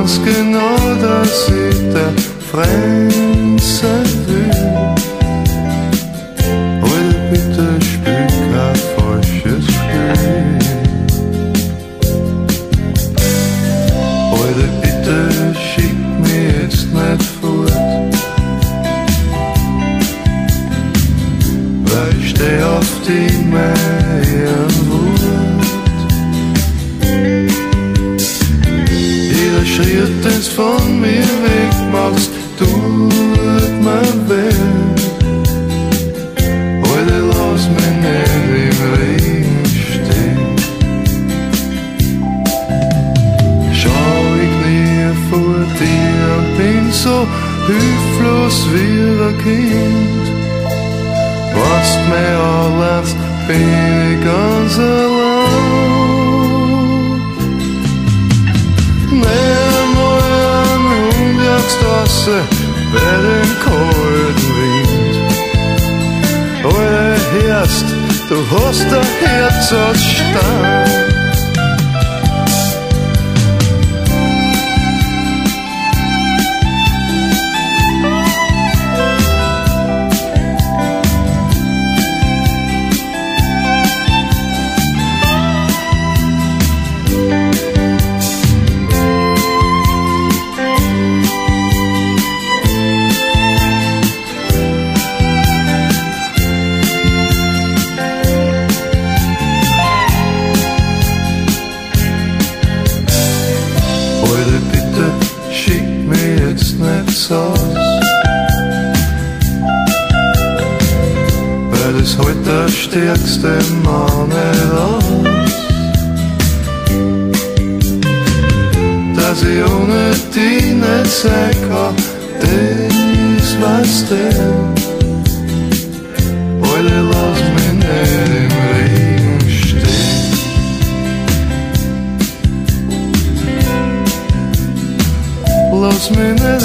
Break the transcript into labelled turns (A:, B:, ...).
A: ganz genau, dass ich der Freund sein will. Heute bitte spiel kein falsches Spiel. Heute bitte schick mir jetzt nicht fort. Weil ich steh auf die Männer. van mir weg machst du mein Bett. Heute los mich nicht Regen stehen. Schau ik nie voor dir und bin hilflos wie ein Kind. Was mir alles bin ik ganz allein. Straße bij den kalten Wind. Alle Herst, du hast ein Herz aus Stein. Heute bitte schick mir jetzt nichts aus. Weil es heute der stärkste Mann raus. Dass ich ohne dich nicht sein kann, das weißt du. aus meiner